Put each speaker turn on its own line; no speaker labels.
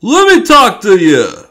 Let me talk to you.